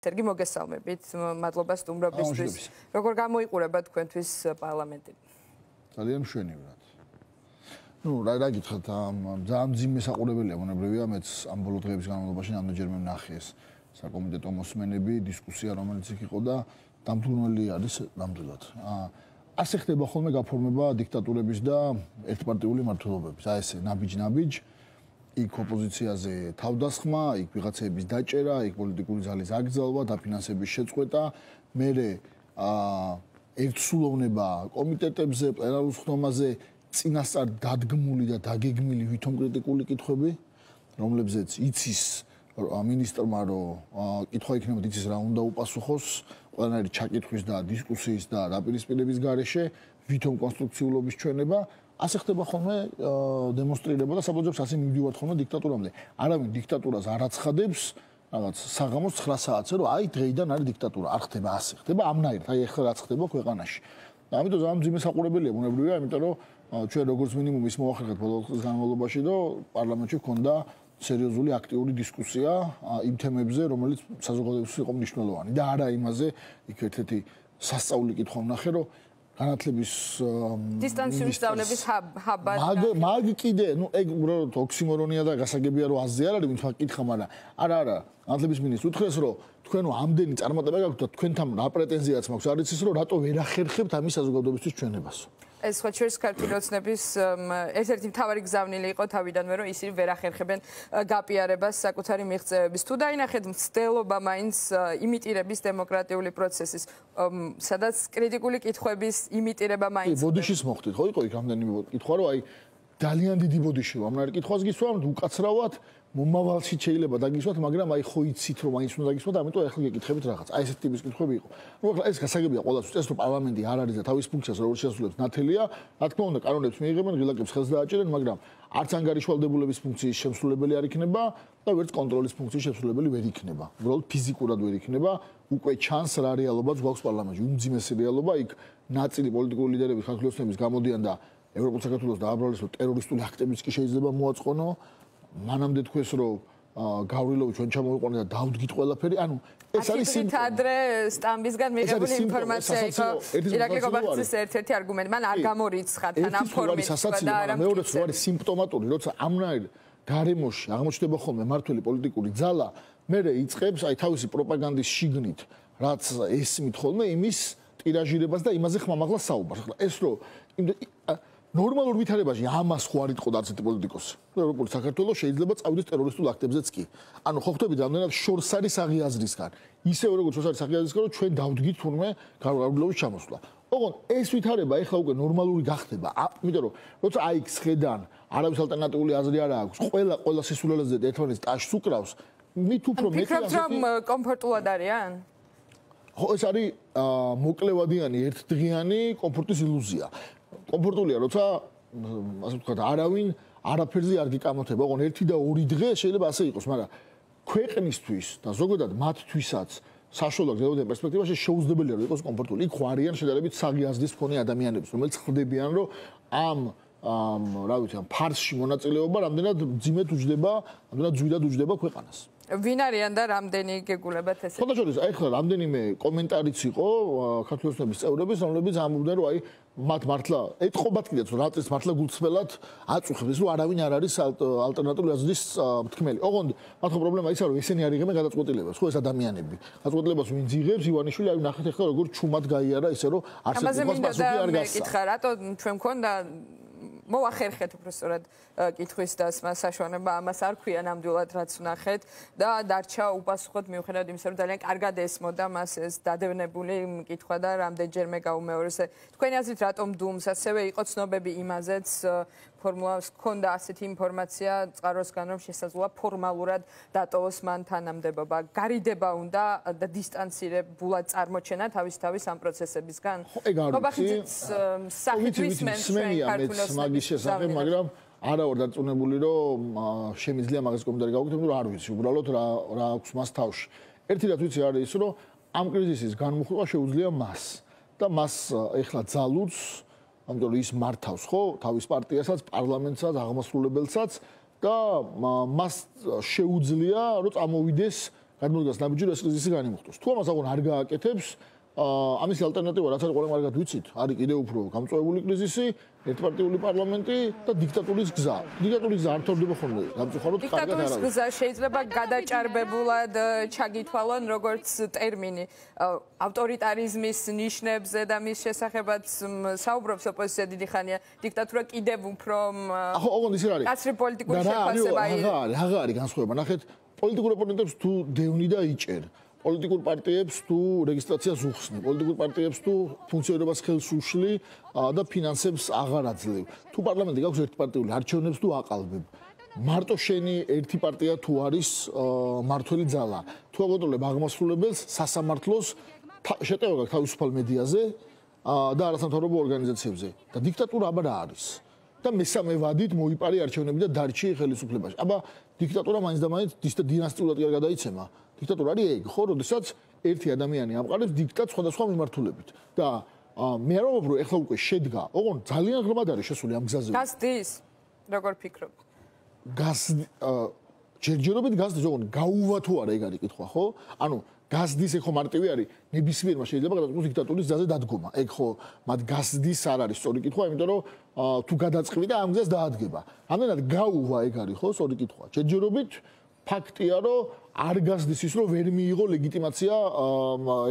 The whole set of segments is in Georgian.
სერგი მოგესალმებით. მადლობა სტუმრობისთვის. როგორ გამოიყურება თქვენთვის პარლამენტი? ძალიან მშვენივრად. ну, რა რა გითხრათ, ძალიან ძიმე საყურებელია მონებრივია, მეც ამ ბოლო დღეების განმავლობაში ამდენჯერმე ვნახე ეს საკომიტეტო მოსმენები, დისკუსია, რომელიც იქ იყო და დამთუნელი არის ნამდვილად. აა ასე ხდება ხოლმე გაფორმება დიქტატურების და ერთპარტიული მართლობების. აი ესე ნაბიჯ-ნაბიჯ იქ ოპოზიციაზე თავდასხმა, იქ ვიღაცების დაჭერა, იქ პოლიტიკური ძალის აკრძალვა, დაფინანსების შეწყვეტა, მერე აა ერთსულოვნება კომიტეტებზე, პლენარულ ხდომაზე წინასწარ დადგმული და დაგეგმილი ვითომ კრიტიკული კითხვები, რომლებზეც იცის ministrმა რომ კითხვა იქნება იცის რა უნდა უპასუხოს ყველანაირი ჩაკითხვის და დისკუსიის და დაპირისპირების გარეშე ვითომ კონსტრუქციულობის ჩვენება ასე ხდება ხოლმე დემონსტრირება და საბოლოოდ ასე მივდივართ ხოლმე დიქტატურამდე. არავინ დიქტატურას არ აცხადებს რაღაც საღამოს 9 საათზე რომ აი დღეიდან არის დიქტატურა. არ ხდება ასე. ხდება ამნაირად. აი ახლა რაც ხდება ქვეყანაში. და ამიტომ ძალიან ძიმე საყურებელია მონებრივია, იმიტომ რომ ჩვენ როგორც მინიმუმ ის მოახერხეთ ბოლო წლის განმავლობაში და პარლამენტში ქონდა სერიოზული აქტიური დისკუსია იმ თემებზე, რომელიც საზოგადოებისთვის იყო მნიშვნელოვანი და არა იმაზე, იქ ერთ-ერთი სასწაული კითხვა ვნახე, რომ განათლების დისტანციური სწავლების ჰაბა მაგ მაგ კიდე ნუ ეგ უბრალოდ ოქსიმორონია და გასაგებია რომ აზზე არ არის მაგ კითხა მაგრამ არა არა განათლების მინისტრს უთხრეს რომ თქვენ ამდენი წარმატება გაქვთ და თქვენთან რა პრეტენზიაც მაქვს არის ის რომ რატო ვერ ახერხებთ ამის საზოგადოებისთვის ჩვენებას? ეს ხო ჩვენს ქართულოცნების ერთ-ერთი მთავარი გზავნილი იყო თავიდანვე რომ ისინი ვერ ახერხებენ გაპიარებას საკუთარი მიღწევების. თუ დაინახეთ მცდელობა მაინც იმიტირების დემოკრატიული პროცესის სადაც კრიტიკული კითხვების იმიტირება მაინც კი ბოდიშის მოხდით ხო იყო იქ რამდენი კითხვა რომ აი ძალიან დიდი ბოდიში ვამ რა კითხვას გისვამ უკაცრავად მომავალში შეიძლება დაგისვათ, მაგრამ აი ხო იცით რომ აიც უნდა დაგისვათ, ამიტომ ახლა გეკითხებით რაღაც. აი ესეთი ტიპის კითხვები იყო. ნუ ახლა ეს გასაგებია ყოველას უწეს რომ პარლამენტი არ არის და თავის ფუნქციას როგორ შეასრულებს ნათელია, რა თქმა უნდა, კანონებს მიიღებენ, ღილაკებს ხელს დააჭერენ, მაგრამ არც ანგარიშვალდებულების ფუნქციის შემსრულებელი არ იქნება და ვერც კონტროლის ფუნქციის შემსრულებელი ვერ იქნება. უბრალოდ ფიზიკურად ვერ იქნება. უკვე ჩანს რა რეალობაც გვაქვს პარლამენტში. უმძიმესი რეალობა იქ ნაწილი პოლიტიკური ლიდერების ხალხოსნების გამოდიან და ევროპულ საქართველოს დააბრალეს რომ ტერორისტული აქტებიც კი შეიძლება მოაწყონო. მანამდე თქვეს რომ გავრილოვი ჩვენ ჩამოვიყვანე და დავდგით ყველაფერი. ანუ ეს არის სიმპტომი. ადრე სტამბისგან მიღებული ინფორმაცია იყო ირაკლი გობახცის ერთ-ერთი არგუმენტი. მან არ გამორიცხა თანაფორმით და არა მეორე რო არის სიმპტომატური როცა ამნაირ გარემოში აღმოჩნდება ხოლმე მართული პოლიტიკური ძალა მე რეიწებს აი თავისი პროპაგანდის შიგნით რაც ესმით ხოლმე იმის ტირაჟირებას და იმაზე ხმამაღლა საუბარს. ახლა ეს რო ნორმალურ ვითარებაში ამას ხო არ იტყოდა არცეთი პოლიტიკოსი. ევროპული საქართველოს შეიძლება წავიდეს ტერორისტულ აქტებზეც კი. ანუ ხო ხვდები რამდენად შორს არის აღიაზრისგან. ისევე როგორც შორს არის აღიაზრისგან, რომ ჩვენ დავდგით თურმე გარკვეულობის ჩამოსვლა. ოღონ ეს ვითარება ეხლა უკვე ნორმალური გახდება. ამიტომ რომ როცა აი ხედან არავის ალტერნატიული აზრი არ აქვს, ყველა ყველა სისულელეზე ერთმანეთს ტაშს უკრავს, მით უფრო მეტი ასე რომ კომფორტულად არიან? ხო ეს არის მოკლევადიანი ერთდღიანი კომფორტის ილუზია. კომფორტულია, როცა ასე ვთქვათ, არავინ არაფერზე არ გიკამოთება, ოღონ ერთი და ორი დღე შეიძლება ასე იყოს, მაგრამ ქვეყნისთვის და ზოგადად მათთვისაც საშუალო გზებიდან პერსპექტივაში შეუძლებელია რომ იყოს კომფორტული. იქ ხარიან შედარებით საღი აზრის მქონე ადამიანებს, რომელიც ხდებიან, რომ ამ ამ რა ვიცი, ამ ფარსში მონაწილეობა რამდენად ძიმეთ უჯდება, რამდენად ძვირად უჯდება ქვეყანას. ვინ არიან და რამდენი გეგულებათ ესე? ხოდა შორის აი ხლა რამდენიმე კომენტარიც იყო ქართულოსნების წევრების, რომლებიც ამბობდნენ, რომ აი მათ მართლა ეთყობათ კიდეც, რომ რატის მართლა გულწრფელად აწუხებს, რომ არავინ არ არის ალტერნატიული აზრის თქმელი. ოღონდ მათო პრობლემა ისაა, რომ ესენი არ იღებენ გადაწყვეტილებას, ხო ეს ადამიანები. გადაწყვეტილებას ვინ იღებს, ივანიშვილი, აი ნახეთ ახლა როგორ ჩუმად გაიარა ისე რომ არსებობს პასუხი არ გასცა. ამაზე მინდა მეკითხა, რატო ჩვენ მქონდა მოახერხეთ უბრალოდ კითხვის დასმა საშუალება ამას არ ქვია ნამდვილად რაც ვნახეთ. და დარჩა უპასუხოდ მიუხედავად იმისა რომ ძალიან კარგად ესმოდა მას ეს დადევნებული კითხვა და რამდენჯერმე გაუმეორეს. თქვენი აზრით რატომ დუმს? ასევე იყო ცნობები იმაზეც ფორმულას ქონდა ასეთი ინფორმაცია წყაროსგან რომ შესაძლოა ფორმალურად დატოვოს მან თანამდებობა. გარიდება უნდა და დისტანცირებულად წარმოჩენა თავის თავის ამ პროცესებისგან. ხობახიც საფიტვის მენს მაგის შესახებ მაგრამ არა ვარ დაწუნებული რომ შემიძლია მაგას კომენტარი გავუკეთო რომ არ ვიცი უბრალოდ რა რა აქვს მას თავში. ერთი რაც ვიცი არის ის რომ ამ კრიზისის განმუხტვა შეუძლია მას. და მას ეხლა ძალუც ამიტომ ის მართავს ხო თავის პარტიასაც, პარლამენტსაც, აღმასრულებელსაც და მას შეუძლია რომ წამოვიდეს გადმოდგას ნაბიჯი ეს კრიზისი განიმუხტოს. თუ ამას აღონ არ გააკეთებს, ამის ალტერნატივა რაც არის ყველამ კარგად ვიცით, არის კიდევ უფრო გამწვავებული კრიზისი, ერთპარტიული პარლამენტი და დიქტატურის გზა. დიქტატურის გზა არ თორდება ხოლმე, გამწუხაროდ კარგად არის. დიქტატურის გზა შეიძლება გადაჭარბებულად ჩაგითვალონ როგორც ტერმინი. ავტორიტარიზმის ნიშნებზე და მის შესახებაც საუბრობს ოპოზიცია დიდი ხანია. დიქტატურა კიდევ უფრო ახო, ოღონდ ისე არის. კაცრი პოლიტიკური შეფასება არის. რა არის? რა არის განსხვავება? ნახეთ, პოლიტიკურ ოპონენტებს თუ დევნი და იჭერ. პოლიტიკურ პარტიებს თუ რეგისტრაციას უხსნი, პოლიტიკურ პარტიებს თუ ფუნქციონირებას ხელს უშლი და ფინანსებს აღარ აძლევ. თუ პარლამენტი გაქვს ერთპარტიული არჩევნებს თუ აყალბებ. მარტო შენი ერთი პარტია თუ არის მართველი ძალა. თუ აგოტროლებ აღმასრულებელს სასამართლოს შეტევა გაქვს თავისუფალ მედიაზე და არასამთავრობო ორგანიზაციებზე და დიქტატურა აბა რა არის? და მესამე ვადით მოიპარე არჩევნები და დარჩი ხელისუფლებაში. აბა დიქტატურა მაინც და მაინც დინასტიულად კი არ გადაიცემა. დიქტატურა არის ეგ, ხო, როდესაც ერთი ადამიანი ამყარებს დიქტატს სხვადასხვა მიმართულებით და მე არ ვამბობ, რომ ეხლა უკვე შედგა, ოღონ ძალიან ღრმად არის შესული ამ გზაზე. გასდის? როგორ ფიქრობ? გას ჯერჯერობით გასდის, ოღონ გაუვა თუ არა ეგ არის კითხვა, ხო? ანუ გასდის ეხო მარტივი არის, ნებისმიერმა შეიძლება გადაწყვეტოს დიქტატურის გზაზე დადგომა. ეგ ხო, მათ გასდის არ არის სწორი კითხვა, იმიტომ რომ თუ გადაწყევი და ამ გზას დაადგება. ამდენად გაუვა ეგ არის ხო, სწორი კითხვა. ჯერჯერობით ფაქტია, რომ არ გასდის ის, რომ ვერ მიიღო ლეგიტიმაცია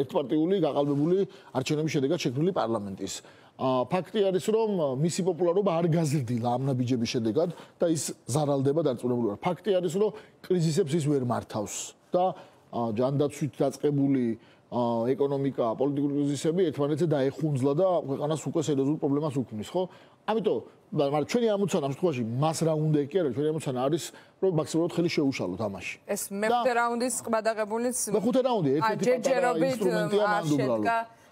ერთპარტიული გაყალბებული არჩევნების შედეგად შექმნილი პარლამენტის. ფაქტი არის, რომ მისი პოპულარობა არ გაზრდილა ამ ნაბიჯების შედეგად და ის ზარალდება დარწმუნებული ვარ. ფაქტი არის, რომ კრიზისებს ის ვერ მართავს და ჯანდაცვით დაწყებული ეკონომიკა, პოლიტიკური კრიზისები ერთმანეთზე დაეხუნძლა და ქვეყანას უკვე სერიოზულ პრობლემას უქმნის, ხო? ამიტომ მაგრამ ჩვენი ამოცანა ამ შემთხვევაში მას რა უნდა კი არა, ჩვენი ამოცანა არის, რომ მაქსიმალურად ხელი შეუშალოთ ამაში. ეს მეხუთე რაუნდის ყბადაღებულიც მეხუთე რაუნდი ერთ-ერთი ინსტრუმენტია მანდუბრალო.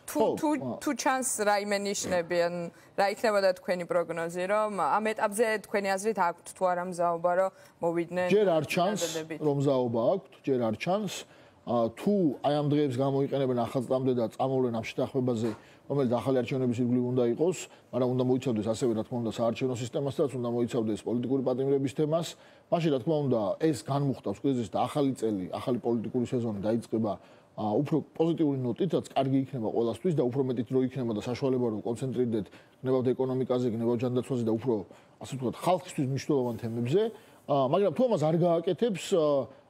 თუ თუ თუ ჩანს რაიმე ნიშნები ან რა იქნებოდა თქვენი პროგნოზი რომ ამ ეტაპზე თქვენი აზრით აქვთ თუ არა მზაობა რომ მოვიდნენ ჯერ არ ჩანს რომ მზაობა აქვთ ჯერ არ ჩანს თუ აი ამ დღეებს გამოიყენებენ ახალწამდე და წამოვლენ ამ შეთანხმებაზე რომელიც ახალი არჩევნების ირგვლივ უნდა იყოს, მაგრამ უნდა მოიცავდეს ასევე რა თქმა უნდა საარჩევნო სისტემასაც, უნდა მოიცავდეს პოლიტიკური პატიმრების თემას. მაშინ რა თქმა უნდა ეს განმუხტავს კრიზისს და ახალი წელი, ახალი პოლიტიკური სეზონი დაიწყება უფრო პოზიტიური ნოტითაც კარგი იქნება ყველასთვის და უფრო მეტი დრო იქნება და საშუალება რომ კონცენტრირდეთ გნებავთ ეკონომიკაზე, გნებავთ ჯანდაცვაზე და უფრო ასე ვთქვათ ხალხისთვის მნიშვნელოვან თემებზე. მაგრამ თუ ამას არ გააკეთებს,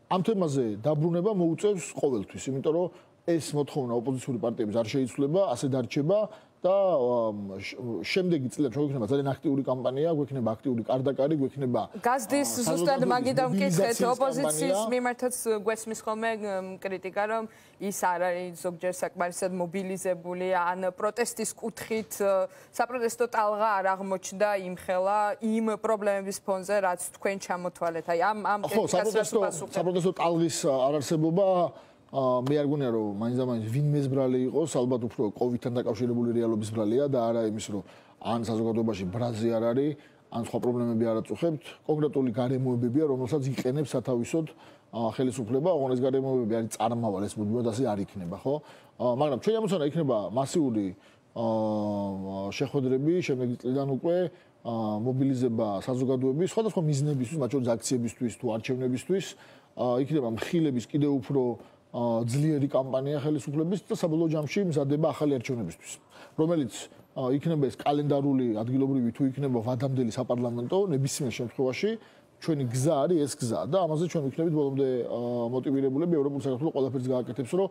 ამ თემაზე დაბრუნება მოუწევს ყოველთვის, იმიტომ რომ ეს მოთხოვნა ოპოზიციური პარტიების არ შეიცვლება, ასე დარჩება და შემდეგი წლებში გვექნება ძალიან აქტიური კამპანია, გვექნება აქტიური კარდაკარი, გვექნება გაზდის ზუსტად მაგიდან მკითხეთ ოპოზიციის მიმართაც გვესმის ხოლმე კრიტიკა, რომ ის არ არის ზოგჯერ საკმარისად მობილიზებული, ან პროტესტის კუთხით საპროტესტო ტალღა არ აღმოჩნდა იმ ხელა იმ პრობლემების ფონზე, რაც თქვენ ჩამოთვალეთ. აი ამ ამ კრიტიკას საპროტესტო ტალღის არარსებობა მე არ გონია რომ მაინც და მაინც ვინ მეზბრალი იყოს, ალბათ უფრო კოვიდთან დაკავშირებული რეალობის ბრალია და არა იმის რომ ან საზოგადოებაში ბრაზი არ არის, ან სხვა პრობლემები არ აწუხებთ, კონკრეტული გარემოებებია, რომელსაც იყენებს სათავისოდ ხელისუფლება, ოღონდ ეს გარემოებები არის წარმავალ ეს მუდმივად ასე არ იქნება, ხო? მაგრამ ჩვენი ამოცანა იქნება მასიური შეხვედრები შემდეგი წლიდან უკვე მობილიზება საზოგადოების სხვადასხვა მიზნებისთვის, მათ შორის აქციებისთვის თუ არჩევნებისთვის, იქნება მხილების კიდევ უფრო ძლიერი კამპანია ხელისუფლების და საბოლოო ჯამში მზადება ახალი არჩევნებისთვის, რომელიც იქნება ეს კალენდარული ადგილობრივი თუ იქნება ვადამდელი საპარლამენტო ნებისმიერ შემთხვევაში ჩვენი გზა არის ეს გზა და ამაზე ჩვენ ვიქნებით ბოლომდე მოტივირებულები ევროპულ საქართველოს ყველაფერს გააკეთებს რომ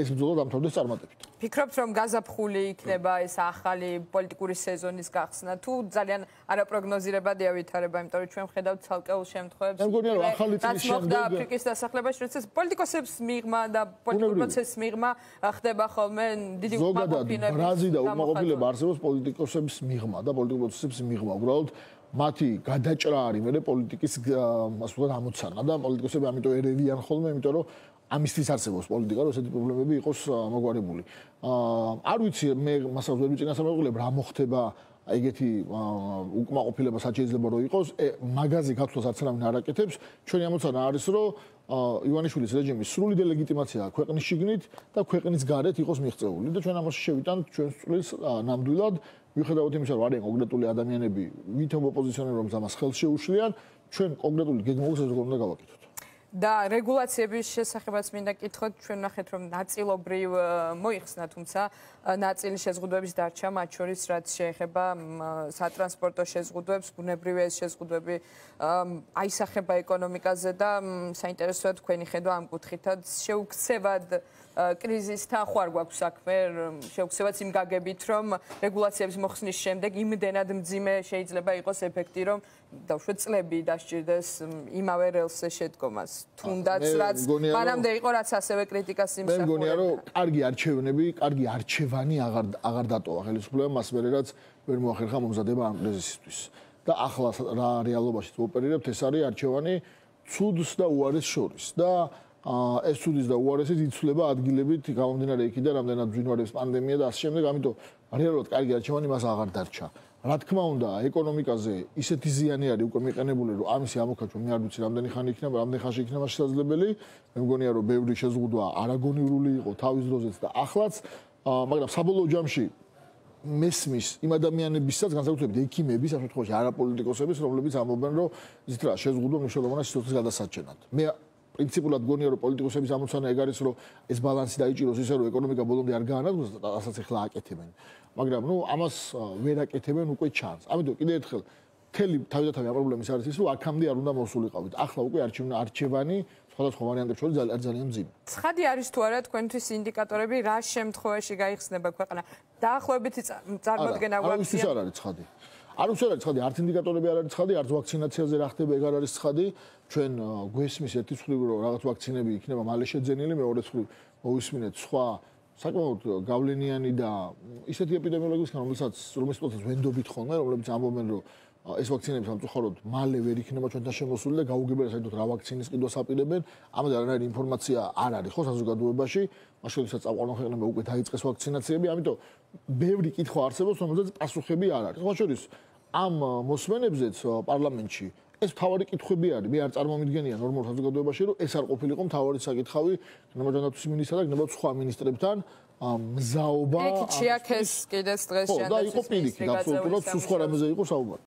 ეს ბრძოლა დამთავრდეს წარმატებით. ფიქრობთ რომ გაზაფხული იქნება ეს ახალი პოლიტიკური სეზონის გახსნა თუ ძალიან არაპროგნოზირებადი ავითარება, იმიტომ რომ ჩვენ ვხედავთ ცალკეულ შემთხვევებს. მე მგონია რომ ახალი წლის შემდეგ აფრიკის დასახლებაში როდესაც პოლიტიკოსებს მიღმა და პოლიტიკურ პროცესს მიღმა ხდება ხოლმე დიდი უკმაყოფილება. ზოგადად ბრაზი და უკმაყოფილება არსებობს პოლიტიკოსებს მიღმა და პოლიტიკურ პროცესებს მიღმა. უბრალოდ მათი გადაჭრა არის მე პოლიტიკის ასე ვთქვათ ამოცანა და პოლიტიკოსები ამიტომ ერევიან ხოლმე, იმიტომ რომ ამისთვის არსებობს პოლიტიკა, რომ ესეთი პრობლემები იყოს მოგვარებული. აა არ ვიცი მე მასალს ვერ ვიცინასამეყოლებ რა მოხდება ეგეთი უკმაყოფილება საჩეძლება რო იყოს, მაგაზი გაცვლას არც რამე არ აკეთებს. ჩვენი ამოცანა არის, რომ ივანიშვილის რეჟიმის სრული დეგიტიმაცია ქვეყნის შიგნით და ქვეყნის გარეთ იყოს მიღწეული და ჩვენ ამაში შევიტანთ ჩვენს წლის ნამდვილად მიუხედავად იმისა, რომ არიან კონკრეტული ადამიანები, ვითომ ოპოზიციონერებს ამას ხელს შეუშლიან, ჩვენ კონკრეტული გეგმაურს ეს როგორ უნდა გავაკეთოთ. და რეგულაციების შესახებაც მინდა გითხოთ, ჩვენ ნახეთ რომ ნაწილობრივ მოიხსნა, თუმცა ნაწილი შეზღუდვების დარჩა, მათ შორის რაც შეეხება სატრანსპორტო შეზღუდვებს, ბუნებრივი ეს შეზღუდვები აისახება ეკონომიკაზე და საინტერესოა თქვენი ხედვა ამ კუთხითაც. შეუქცევად კრიზისთან ხო არ გვაქვს საქმე, შეუქცევაც იმ გაგებით, რომ რეგულაციების მოხსნის შემდეგ იმდენად მძიმე შეიძლება იყოს ეფექტი, რომ დავშვეთ წლები დასჭირდეს იმავე რელსზე შედგომას. თუნდაც რაც მანამდე იყო რაც ასევე კრიტიკას იმსახურებდა. მე მგონია რომ კარგი არჩევნები, კარგი არჩევანი აღარ აღარ დატოვა ხელისუფლებამ მას მერე რაც ვერ მოახერხა მომზადება ამ კრიზისისთვის. და ახლა რა რეალობაში ვოპერირებთ ეს არის არჩევანი ცუდს და უარეს შორის და ეს ცუდის და უარესის იცვლება ადგილებით გამომდინარე იქიდან რამდენად ძვინვარებს პანდემია და ასე შემდეგ ამიტომ რეალურად კარგი არჩევანი მას აღარ დარჩა. რა თქმა უნდა, ეკონომიკაზე ისეთი ზიანი არის უკვე მიყენებული, რომ ამისი ამოქაჩო მე არ ვიცი რამდენი ხანი იქნება, რამდენი ხანში იქნება შესაძლებელი. მე მგონია, რომ ბევრი შეზღუდვა არაგონიურული იყო თავის დროზეც და ახლაც, მაგრამ საბოლოო ჯამში მესმის იმ ადამიანებისაც, განსაკუთრებით ექიმების, ამ შემთხვევაში არაპოლიტიკოსების, რომლებიც ამობენ, რომ ზით რა შეზღუდვა მნიშვნელოვანია სიცოცხლის გადასარჩენად. მე პრინციპულად გონია, რომ პოლიტიკოსების ამოცანა ეგ არის, რომ ეს ბალანსი დაიჭიროს ისე, რომ ეკონომიკა ბოლომდე არ გაანადგუროს და ასაც ახლა აკეთებენ. მაგრამ ნუ ამას ვერ აკეთებენ უკვე ჩანს. ამიტომ კიდე ერთხელ თელი თავიდანვე ამ პრობლემის არის ის, რომ აქამდე არ უნდა მოსულიყავით. ახლა უკვე არჩევნა არჩევანი სხვადასხვა ვარიანტებს შორის ძალიან ძალიან მძიმე. ცხადი არის თუ არა თქვენთვის ინდიკატორები რა შემთხვევაში გაიხსნება ქვეყანა? დაახლოებითი წარმოდგენა გვაქვს. არა, ის არ არის ცხადი. არ უცხო არის ცხადი, არც ინდიკატორები არ არის ცხადი, არც ვაქცინაციაზე რა ხდება, ეგ არ არის ცხადი. ჩვენ გვესმის ერთი მხრივ რომ რაღაც ვაქცინები იქნება მალე შეძენილი, მეორე მხრივ მოვისმინეთ სხვა საკმაოდ გავლენიანი და ისეთი ეპიდემიოლოგიის კან რომელსაც რომელსაც ვენდობით ხოლმე, რომლებიც ამბობენ რომ ეს ვაქცინები სამწუხაროდ მალე ვერ იქნება ჩვენთან შემოსული და გაუგებარია საერთოდ რა ვაქცინის ყიდვას აპირებენ. ამაზე არანაირი ინფორმაცია არ არის ხო საზოგადოებაში. მაშინაც წაყვანო ხელნებო უკვე დაიწყეს ვაქცინაციები, ამიტომ ბევრი კითხვა არსებობს, რომელზეც პასუხები არ არის. ხო შორის ამ მოსმენებზეც პარლამენტში ეს თავარი კითხვები არის. მე არ წარმომიდგენია ნორმალურ საზოგადოებაში, რომ ეს არ ყოფილიყო თავარი საკითხავი ნემაჯანატის მინისტრთან და ნებოთ სხვა მინისტრებთან მზაობა. ეკი ჩიაქეს კიდეც დღეს შეანაცვლეს. ხო, და იყო პირიქით, აბსოლუტურად სულ სხვა რამეზე იყო საუბარი.